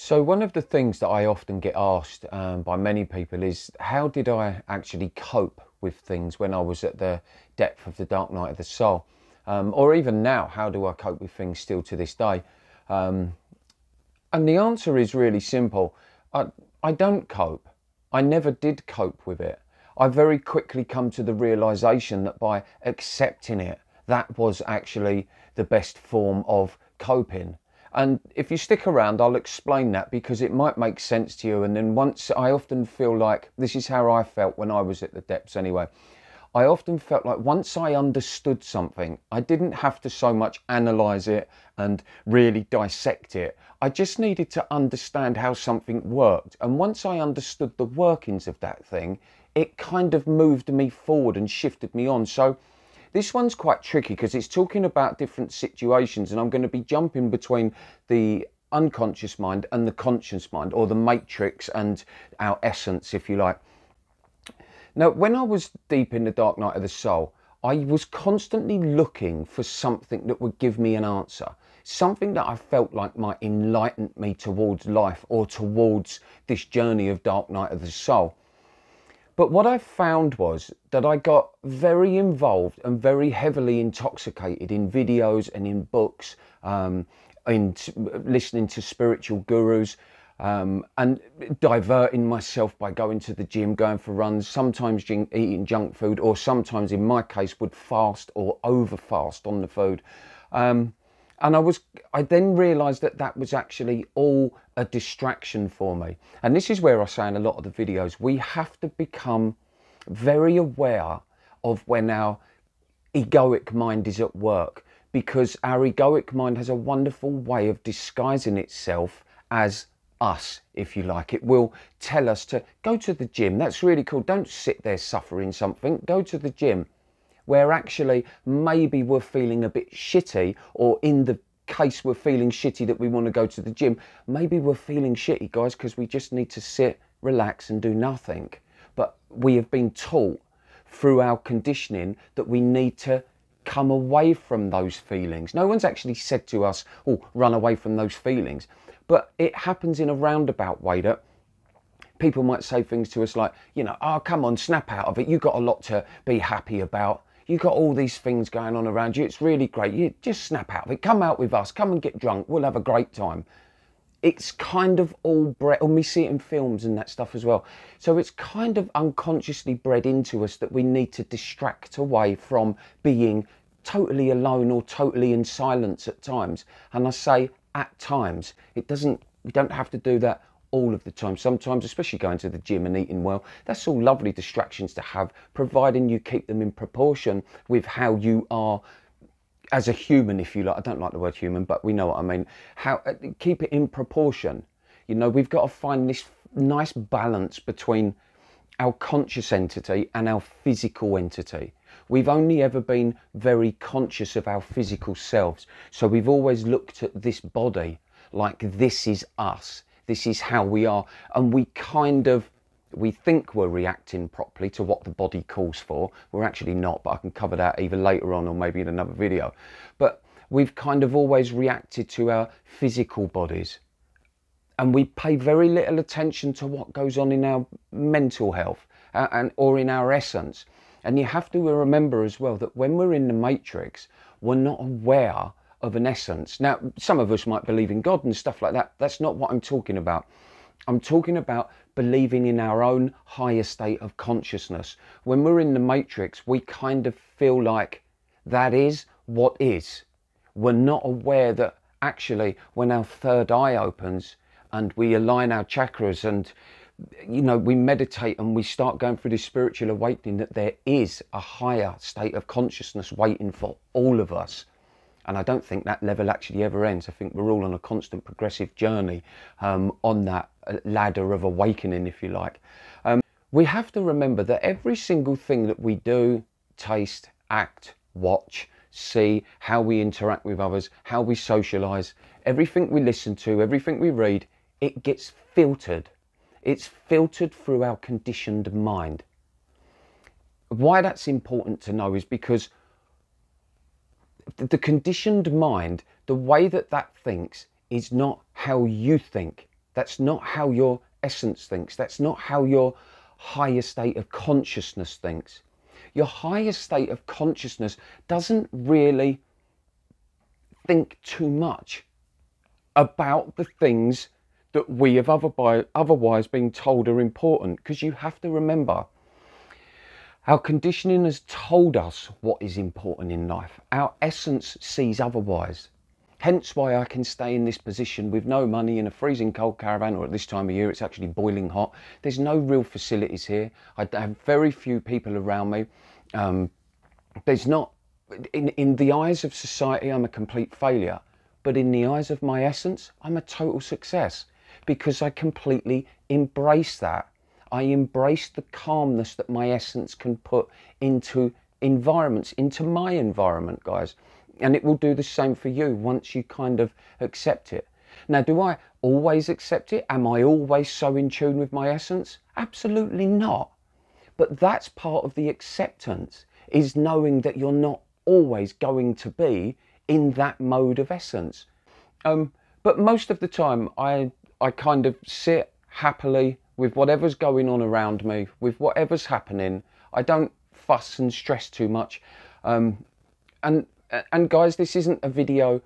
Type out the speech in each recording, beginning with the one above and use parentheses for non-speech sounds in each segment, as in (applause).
So, one of the things that I often get asked um, by many people is how did I actually cope with things when I was at the depth of the dark night of the soul? Um, or even now, how do I cope with things still to this day? Um, and the answer is really simple I, I don't cope. I never did cope with it. I very quickly come to the realization that by accepting it, that was actually the best form of coping. And if you stick around, I'll explain that because it might make sense to you. And then once I often feel like this is how I felt when I was at the depths anyway. I often felt like once I understood something, I didn't have to so much analyze it and really dissect it. I just needed to understand how something worked. And once I understood the workings of that thing, it kind of moved me forward and shifted me on. So this one's quite tricky because it's talking about different situations, and I'm going to be jumping between the unconscious mind and the conscious mind, or the matrix and our essence, if you like. Now, when I was deep in the dark night of the soul, I was constantly looking for something that would give me an answer, something that I felt like might enlighten me towards life or towards this journey of dark night of the soul. But what I found was that I got very involved and very heavily intoxicated in videos and in books, um, in listening to spiritual gurus, um, and diverting myself by going to the gym, going for runs, sometimes eating junk food, or sometimes, in my case, would fast or over fast on the food. Um, and I was, I then realised that that was actually all a distraction for me. And this is where I say in a lot of the videos, we have to become very aware of when our egoic mind is at work because our egoic mind has a wonderful way of disguising itself as us, if you like. It will tell us to go to the gym. That's really cool. Don't sit there suffering something. Go to the gym where actually maybe we're feeling a bit shitty, or in the case we're feeling shitty that we want to go to the gym, maybe we're feeling shitty, guys, because we just need to sit, relax, and do nothing. But we have been taught through our conditioning that we need to come away from those feelings. No one's actually said to us, oh, run away from those feelings. But it happens in a roundabout way that people might say things to us like, you know, oh, come on, snap out of it. You've got a lot to be happy about you've got all these things going on around you. It's really great. You just snap out of it. Come out with us. Come and get drunk. We'll have a great time. It's kind of all bred, and we see it in films and that stuff as well. So it's kind of unconsciously bred into us that we need to distract away from being totally alone or totally in silence at times. And I say at times. It doesn't, we don't have to do that all of the time. Sometimes, especially going to the gym and eating well, that's all lovely distractions to have, providing you keep them in proportion with how you are as a human, if you like. I don't like the word human, but we know what I mean. How uh, keep it in proportion. You know, we've got to find this nice balance between our conscious entity and our physical entity. We've only ever been very conscious of our physical selves. So we've always looked at this body like this is us this is how we are. And we kind of, we think we're reacting properly to what the body calls for. We're actually not, but I can cover that either later on or maybe in another video. But we've kind of always reacted to our physical bodies. And we pay very little attention to what goes on in our mental health uh, and or in our essence. And you have to remember as well that when we're in the matrix, we're not aware of an essence. Now, some of us might believe in God and stuff like that. That's not what I'm talking about. I'm talking about believing in our own higher state of consciousness. When we're in the matrix, we kind of feel like that is what is. We're not aware that actually, when our third eye opens and we align our chakras and you know, we meditate and we start going through this spiritual awakening that there is a higher state of consciousness waiting for all of us. And I don't think that level actually ever ends. I think we're all on a constant progressive journey um, on that uh, ladder of awakening, if you like. Um, we have to remember that every single thing that we do, taste, act, watch, see, how we interact with others, how we socialize, everything we listen to, everything we read, it gets filtered. It's filtered through our conditioned mind. Why that's important to know is because the conditioned mind, the way that that thinks, is not how you think That's not how your essence thinks. That's not how your higher state of consciousness thinks. Your higher state of consciousness doesn't really think too much about the things that we have otherwise been told are important because you have to remember our conditioning has told us what is important in life. Our essence sees otherwise. Hence why I can stay in this position with no money in a freezing cold caravan, or at this time of year it's actually boiling hot. There's no real facilities here. I have very few people around me. Um, there's not, in, in the eyes of society, I'm a complete failure. But in the eyes of my essence, I'm a total success because I completely embrace that. I embrace the calmness that my essence can put into environments, into my environment, guys. And it will do the same for you once you kind of accept it. Now, do I always accept it? Am I always so in tune with my essence? Absolutely not. But that's part of the acceptance, is knowing that you're not always going to be in that mode of essence. Um, but most of the time, I, I kind of sit happily with whatever's going on around me, with whatever's happening. I don't fuss and stress too much. Um, and and guys, this isn't a video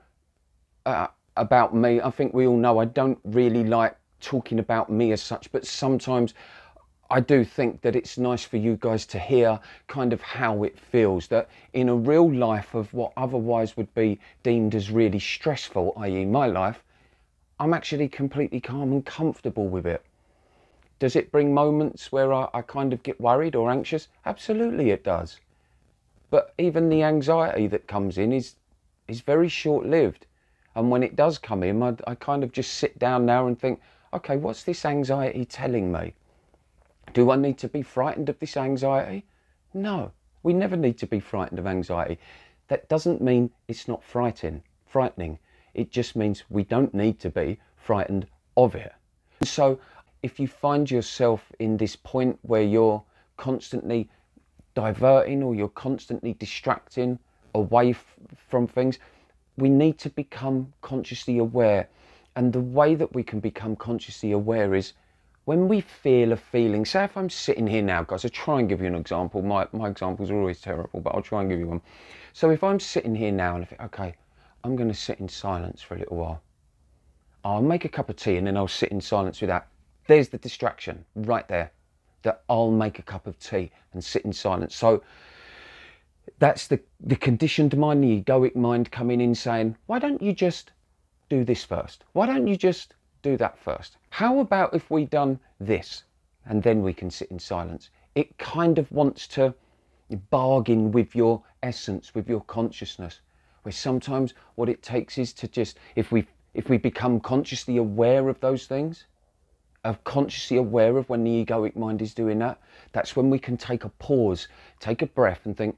uh, about me. I think we all know I don't really like talking about me as such, but sometimes I do think that it's nice for you guys to hear kind of how it feels that in a real life of what otherwise would be deemed as really stressful, i.e., my life, I'm actually completely calm and comfortable with it. Does it bring moments where I, I kind of get worried or anxious? Absolutely, it does. But even the anxiety that comes in is is very short lived. And when it does come in, I, I kind of just sit down now and think, okay, what's this anxiety telling me? Do I need to be frightened of this anxiety? No, we never need to be frightened of anxiety. That doesn't mean it's not frightening. Frightening. It just means we don't need to be frightened of it. So if you find yourself in this point where you're constantly diverting or you're constantly distracting away from things, we need to become consciously aware. And the way that we can become consciously aware is when we feel a feeling. Say, if I'm sitting here now, guys, I'll try and give you an example. My, my examples are always terrible, but I'll try and give you one. So, if I'm sitting here now and I think, okay, I'm going to sit in silence for a little while, I'll make a cup of tea and then I'll sit in silence with that there's the distraction right there that I'll make a cup of tea and sit in silence. So that's the, the conditioned mind, the egoic mind coming in saying, why don't you just do this first? Why don't you just do that first? How about if we done this and then we can sit in silence? It kind of wants to bargain with your essence, with your consciousness, where sometimes what it takes is to just, if we, if we become consciously aware of those things, of consciously aware of when the egoic mind is doing that, that's when we can take a pause, take a breath, and think,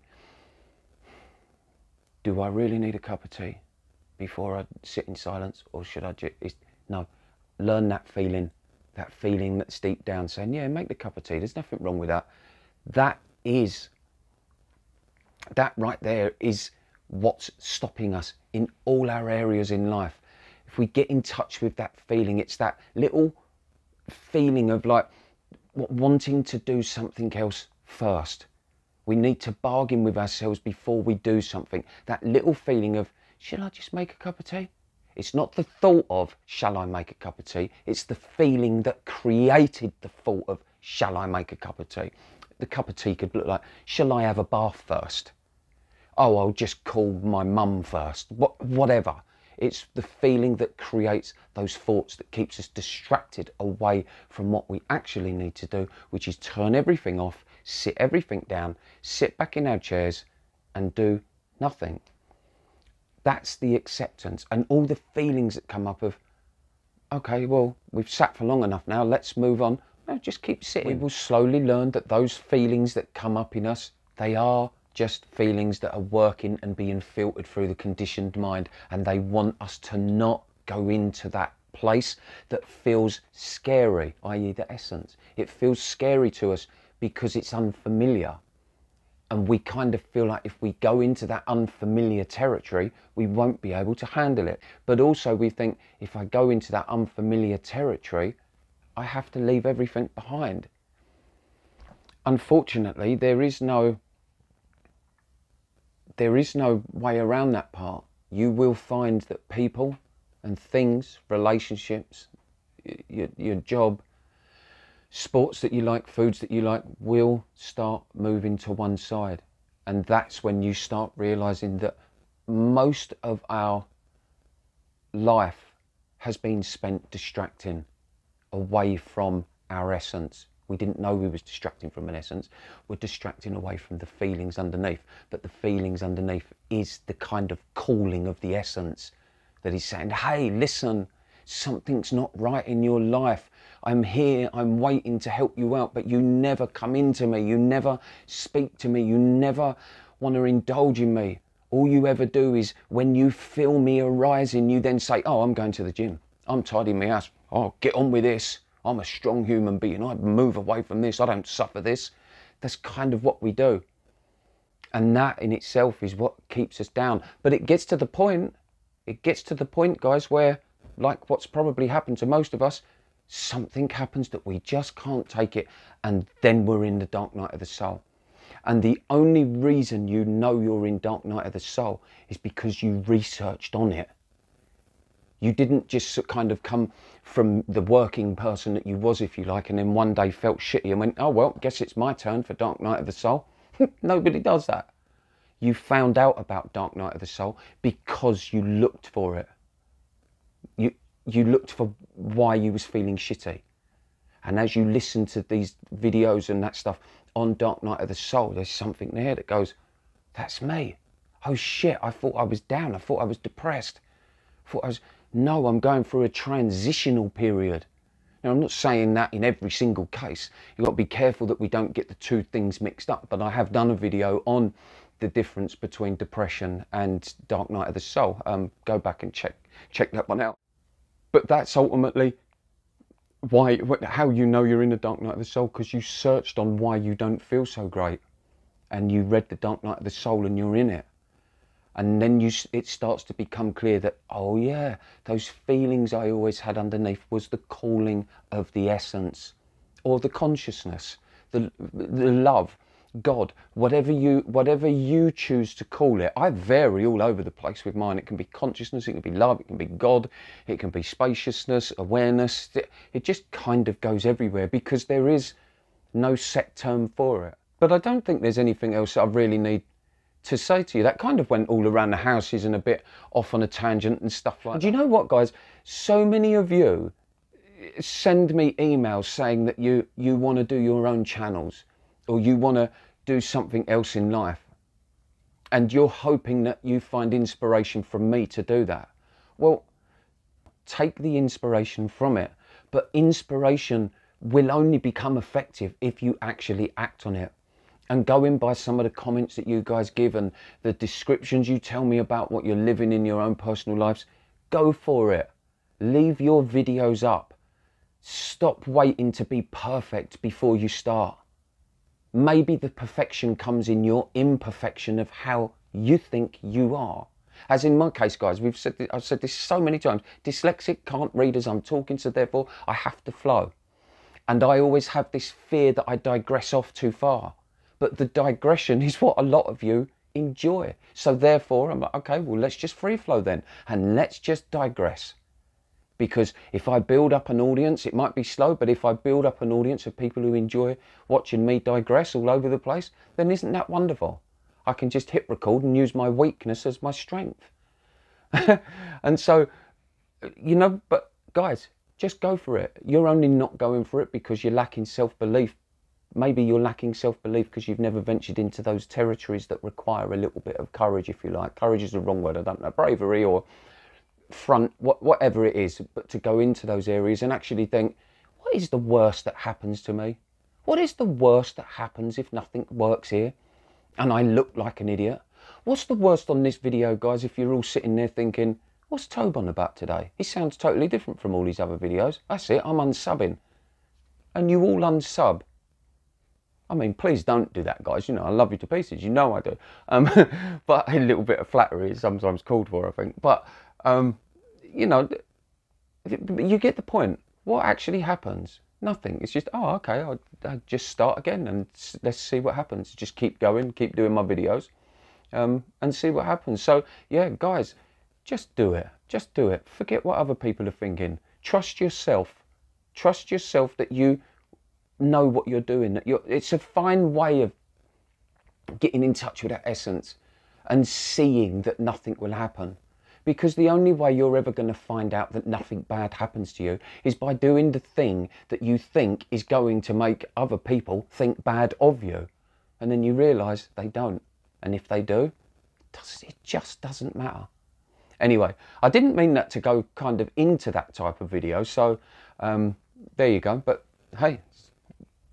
do I really need a cup of tea before I sit in silence, or should I just no? Learn that feeling, that feeling that's deep down, saying, yeah, make the cup of tea. There's nothing wrong with that. That is that right there is what's stopping us in all our areas in life. If we get in touch with that feeling, it's that little feeling of like wanting to do something else first. We need to bargain with ourselves before we do something. That little feeling of, should I just make a cup of tea? It's not the thought of, shall I make a cup of tea? It's the feeling that created the thought of, shall I make a cup of tea? The cup of tea could look like, shall I have a bath first? Oh, I'll just call my mum first. What, whatever. It's the feeling that creates those thoughts that keeps us distracted away from what we actually need to do, which is turn everything off, sit everything down, sit back in our chairs and do nothing. That's the acceptance and all the feelings that come up of, okay, well, we've sat for long enough now, let's move on. No, just keep sitting. We will slowly learn that those feelings that come up in us, they are just feelings that are working and being filtered through the conditioned mind. And they want us to not go into that place that feels scary, i.e., the essence. It feels scary to us because it's unfamiliar. And we kind of feel like if we go into that unfamiliar territory, we won't be able to handle it. But also, we think if I go into that unfamiliar territory, I have to leave everything behind. Unfortunately, there is no there is no way around that part. You will find that people and things, relationships, your, your job, sports that you like, foods that you like, will start moving to one side. And that's when you start realizing that most of our life has been spent distracting away from our essence. We didn't know we was distracting from an essence. We're distracting away from the feelings underneath. But the feelings underneath is the kind of calling of the essence that he's saying, hey, listen, something's not right in your life. I'm here, I'm waiting to help you out, but you never come into me. You never speak to me. You never want to indulge in me. All you ever do is when you feel me arising, you then say, Oh, I'm going to the gym. I'm tidying my house. Oh, get on with this. I'm a strong human being. I move away from this. I don't suffer this. That's kind of what we do. And that in itself is what keeps us down. But it gets to the point, it gets to the point, guys, where, like what's probably happened to most of us, something happens that we just can't take it, and then we're in the dark night of the soul. And the only reason you know you're in dark night of the soul is because you researched on it. You didn't just kind of come from the working person that you was, if you like, and then one day felt shitty and went, oh, well, guess it's my turn for Dark Night of the Soul. (laughs) Nobody does that. You found out about Dark Night of the Soul because you looked for it. You, you looked for why you was feeling shitty. And as you listen to these videos and that stuff on Dark Night of the Soul, there's something there that goes, that's me. Oh shit, I thought I was down. I thought I was depressed. I thought I was, no, I'm going through a transitional period. Now, I'm not saying that in every single case. You've got to be careful that we don't get the two things mixed up. But I have done a video on the difference between depression and Dark Night of the Soul. Um, go back and check check that one out. But that's ultimately why how you know you're in the dark night of the soul because you searched on why you don't feel so great and you read the dark night of the soul and you're in it and then you it starts to become clear that oh yeah those feelings i always had underneath was the calling of the essence or the consciousness the the love God, whatever you whatever you choose to call it. I vary all over the place with mine. It can be consciousness, it can be love, it can be God, it can be spaciousness, awareness. It, it just kind of goes everywhere because there is no set term for it. But I don't think there's anything else I really need to say to you. That kind of went all around the houses and a bit off on a tangent and stuff like. And do you know what, guys? So many of you send me emails saying that you you want to do your own channels or you want to do something else in life and you're hoping that you find inspiration from me to do that. Well, take the inspiration from it, but inspiration will only become effective if you actually act on it. And going by some of the comments that you guys give and the descriptions you tell me about what you're living in your own personal lives, go for it. Leave your videos up. Stop waiting to be perfect before you start. Maybe the perfection comes in your imperfection of how you think you are. As in my case, guys, we've said this, I've said this so many times. Dyslexic can't read as I'm talking, so therefore I have to flow. And I always have this fear that I digress off too far. But the digression is what a lot of you enjoy. So therefore, I'm like, okay, well, let's just free flow then, and let's just digress because if I build up an audience, it might be slow, but if I build up an audience of people who enjoy watching me digress all over the place, then isn't that wonderful? I can just hit record and use my weakness as my strength. (laughs) and so, you know, but guys, just go for it. You're only not going for it because you're lacking self belief. Maybe you're lacking self belief because you've never ventured into those territories that require a little bit of courage, if you like. Courage is the wrong word, I don't know, bravery or front, whatever it is, but to go into those areas and actually think, what is the worst that happens to me? What is the worst that happens if nothing works here and I look like an idiot? What's the worst on this video, guys, if you're all sitting there thinking, what's Tobe about today? He sounds totally different from all these other videos. That's it, I'm unsubbing. And you all unsub. I mean, please don't do that, guys. You know, I love you to pieces. You know I do. Um, (laughs) but a little bit of flattery is sometimes called for, I think. But, um, you know, you get the point. What actually happens? Nothing. It's just, oh, okay, I'll, I'll just start again and let's see what happens. Just keep going, keep doing my videos um, and see what happens. So, yeah, guys, just do it. Just do it. Forget what other people are thinking. Trust yourself. Trust yourself that you know what you're doing. That you're, it's a fine way of getting in touch with that essence and seeing that nothing will happen. Because the only way you're ever going to find out that nothing bad happens to you is by doing the thing that you think is going to make other people think bad of you. And then you realise they don't. And if they do, it just doesn't matter. Anyway, I didn't mean that to go kind of into that type of video. So um, there you go. But hey,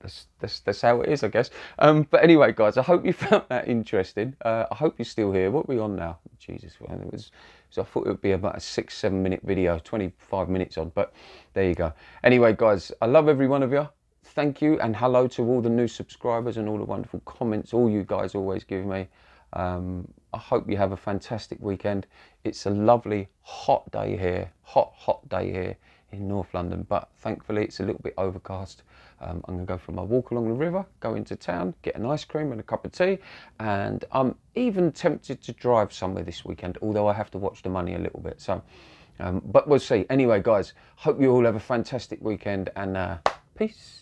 that's, that's, that's how it is, I guess. Um, but anyway, guys, I hope you (laughs) found that interesting. Uh, I hope you're still here. What are we on now? Jesus, well, it was. So I thought it would be about a six, seven minute video, 25 minutes on. But there you go. Anyway, guys, I love every one of you. Thank you, and hello to all the new subscribers and all the wonderful comments all you guys always give me. Um, I hope you have a fantastic weekend. It's a lovely hot day here, hot, hot day here in North London, but thankfully it's a little bit overcast. Um, I'm to go for my walk along the river, go into town, get an ice cream and a cup of tea, and I'm even tempted to drive somewhere this weekend, although I have to watch the money a little bit. So, um, but we'll see. Anyway, guys, hope you all have a fantastic weekend and uh, peace.